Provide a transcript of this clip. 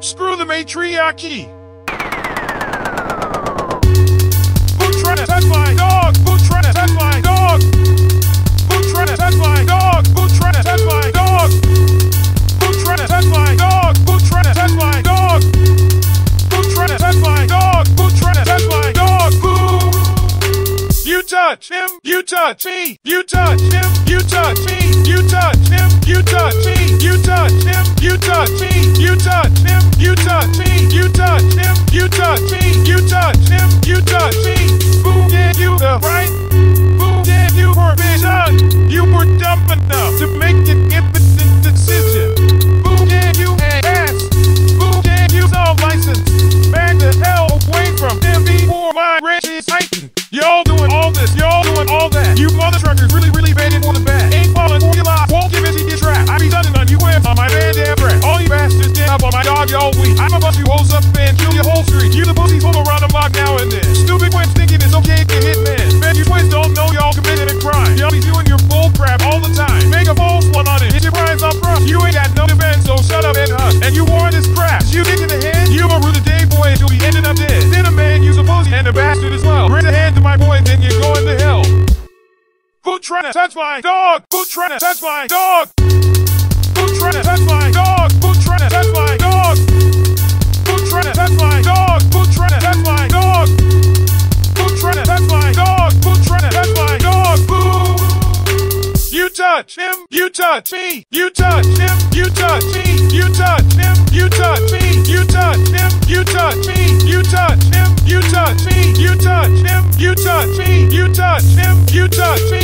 Screw the matriarchy! Who dog? Dog? Dog? Dog? Dog? Dog? Dog? Dog? You touch him, you touch me, you touch him, you touch me, you touch him, you touch me, you touch him, you touch me, you touch him, you touch me. Who gave you the right? Who gave you permission? You were dumb enough to make an impotent decision. Who gave you an ass? Who gave you some license? Back the hell away from him before my wrench is tightened. Y'all doing all this, y'all doing all that. You mother truckers really, really bad. Dog y'all weak. I'ma bust you hoes up and kill your whole street. You the pussies roll around the block now and then. Stupid quits thinking it's okay to hit men. Man, you twins don't know y'all committed a crime. Y'all be doing your bull crap all the time. Make a false one on it. Hit your prize up front. You ain't got no defense, so shut up and hush. And you wore this crap. You get in the head, you a rude day boy you'll be ending up dead. Then a man, you's a pussy and a bastard as well. Bring a hand to my boy, then you're going to hell. Who trying touch my dog? Who trying touch my dog? Who trying touch my touch him, you touch me, you touch him, you touch me, you touch him, you touch me, you touch him, you touch me, you touch him, you touch me, you touch him, you touch me, you touch him, you touch me.